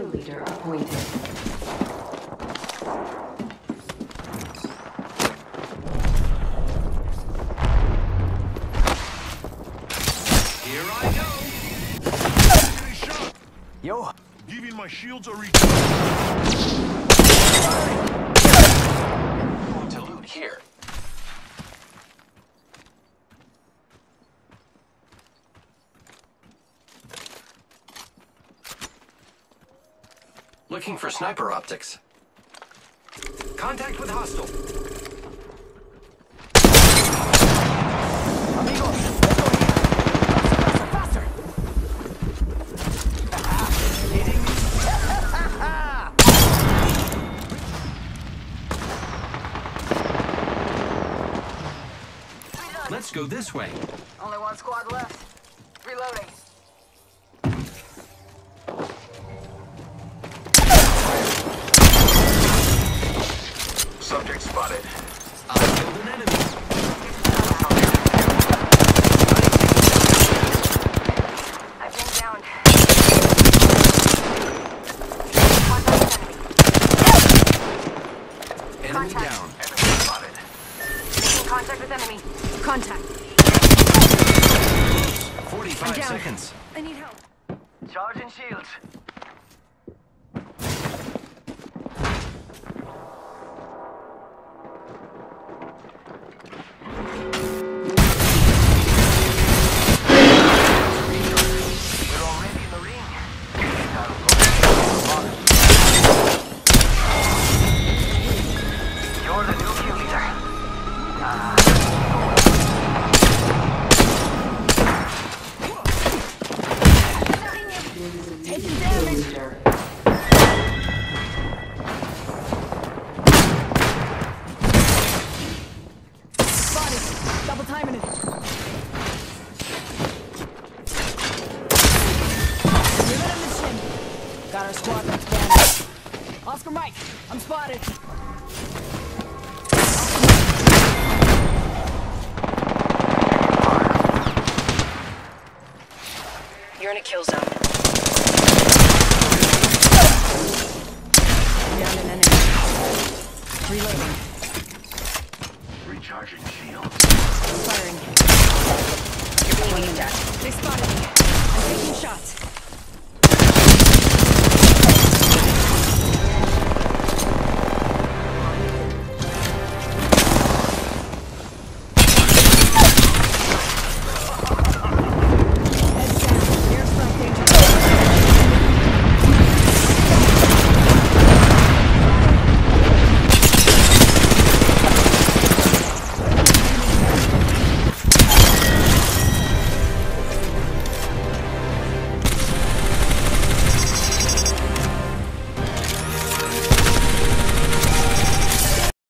appointed. Here I go. Yo, Giving my shields a recharge. Looking for sniper optics. Contact with hostile. Let's go. Let's go this way. Only one squad left. Reloading. Subject spotted. I killed an enemy. I've been down. Contact enemy. Enemy Contact. down. Enemy spotted. Making contact with enemy. Contact. 45 seconds. I need help. Charging shields. Timing it. Give it a mission. Got our squad mates down. Oscar Mike, I'm spotted. You're in a kill zone. Down an enemy. Reloading. Firing.